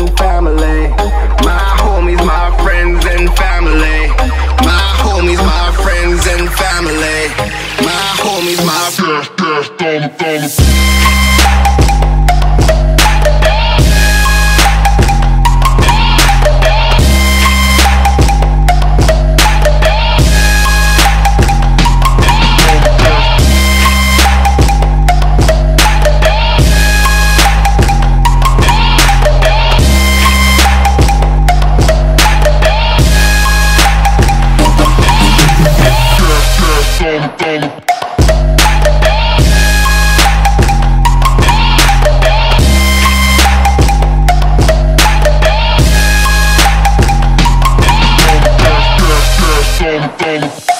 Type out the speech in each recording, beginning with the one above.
un. dumb.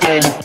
Pumpkin.